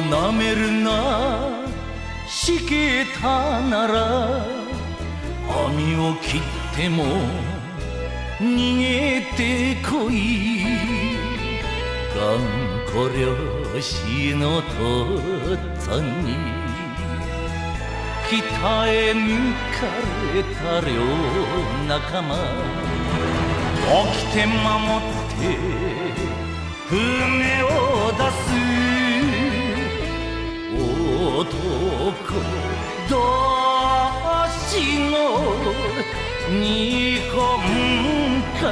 なめるな。しけたなら網を切っても逃げてこい。頑固漁師の父っつぁんに北へ抜かれた漁仲間。起きて守って船を男どうしの日本海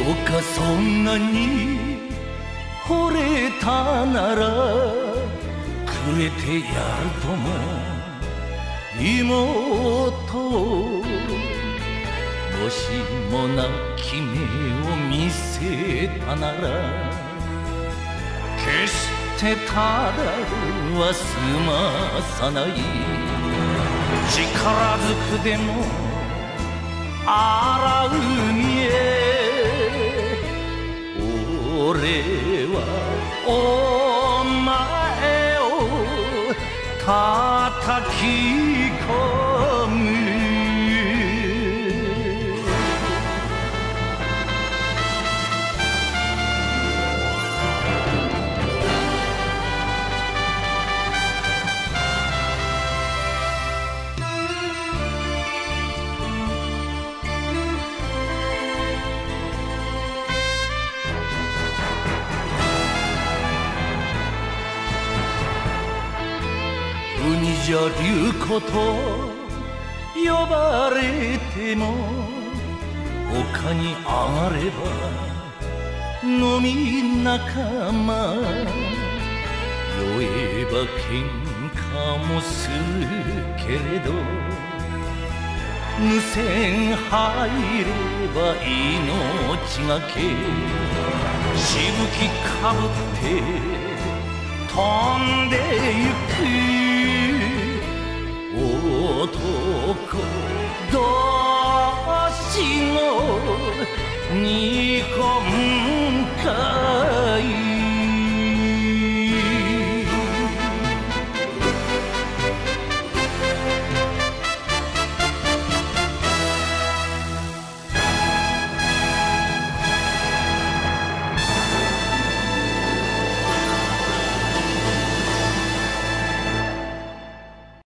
うかそんなに惚れたならくれてやるとも。妹もしもなき目を見せたなら。決してただは済まさない。力ずくでも洗うお前を叩きじゃ竜子と呼ばれても丘に上がれば飲み仲間酔えば喧嘩もするけれど無線入れば命がけしぶきかぶって飛んでゆく。男。どうしの二婚会